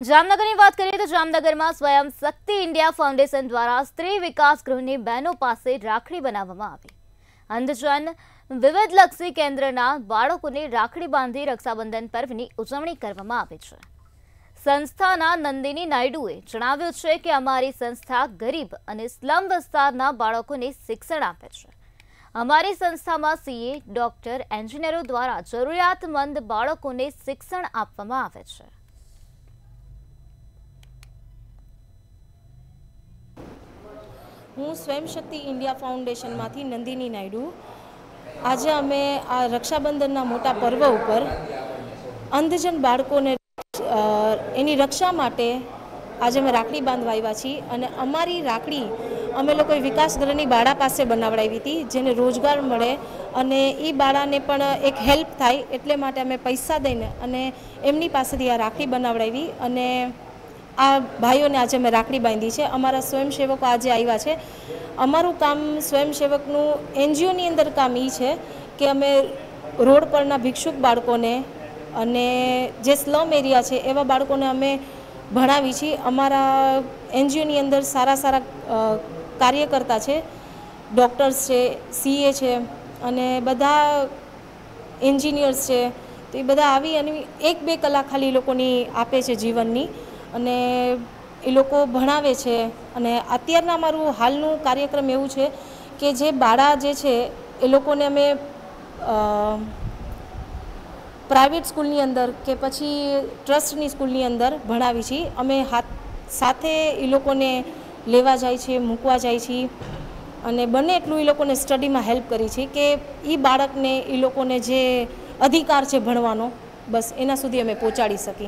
જામનગરની વાત કરીએ તો જામનગરમાં સ્વયં શક્તિ ઇન્ડિયા ફાઉન્ડેશન દ્વારા સ્ત્રી વિકાસ ગૃહની બહેનો પાસે રાખડી બનાવવામાં આવી. અંધજન વિવિધલક્ષી કેન્દ્રના બાળકોને રાખડી બાંધી રક્ષાબંધન પર્વની ઉજવણી કરવામાં આવે છે. સંસ્થાના નંદિની નાયડુએ જણાવ્યું છે કે અમારી સંસ્થા ગરીબ અને સ્લમ વિસ્તારના બાળકોને શિક્ષણ આપે છે. અમારી સંસ્થામાં સીએ, ડોક્ટર, એન્જિનિયરો દ્વારા જરૂરિયાતમંદ બાળકોને શિક્ષણ આપવામાં આવે છે. હું સ્વયં શક્તિ ઇન્ડિયા ફાઉન્ડેશનમાંથી નંદિની નાયડુ. આજે અમે આ રક્ષાબંધનના મોટા પર્વ ઉપર અંધજન બાળકોને એની રક્ષા માટે આજે અમે રાખડી બાંધવા આવ્યા છીએ અને અમારી રાખડી અમે લોકોએ વિકાસગ્રહની બાળા પાસે બનાવડાવી હતી, જેને રોજગાર મળે અને એ બાળાને પણ એક હેલ્પ થાય એટલે માટે અમે પૈસા દઈને અને એમની પાસેથી આ રાખડી બનાવડાવી અને આ ભાઈઓને આજે અમે રાખડી બાંધી છે. અમારા સ્વયંસેવકો આજે આવ્યા છે. અમારું કામ સ્વયંસેવકનું એનજીઓની અંદર કામ એ છે કે અમે રોડ પરના ભિક્ષુક બાળકોને અને જે સ્લમ એરિયા છે એવા બાળકોને અમે ભણાવી છીએ અમારા એનજીઓની અંદર સારા સારા કાર્યકર્તા છે, ડૉક્ટર્સ છે, સીએ છે અને બધા એન્જિનિયર્સ છે. તો એ બધા આવી અને એક બે કલાક ખાલી લોકોની આપે છે જીવનની. અને એ લોકો ભણાવે છે. અને અત્યારના અમારું હાલનું કાર્યક્રમ એવું છે કે જે બાળા જે છે, એ લોકોને અમે પ્રાઇવેટ સ્કૂલની અંદર કે પછી ટ્રસ્ટની સ્કૂલની અંદર ભણાવી છીએ અમે હાથ, સાથે એ લોકોને લેવા જાય છે, મૂકવા જાય છીએ અને બને એટલું એ લોકોને સ્ટડીમાં હેલ્પ કરી છે કે એ બાળકને એ લોકોને જે અધિકાર છે ભણવાનો, બસ એના સુધી અમે પહોંચાડી શકીએ.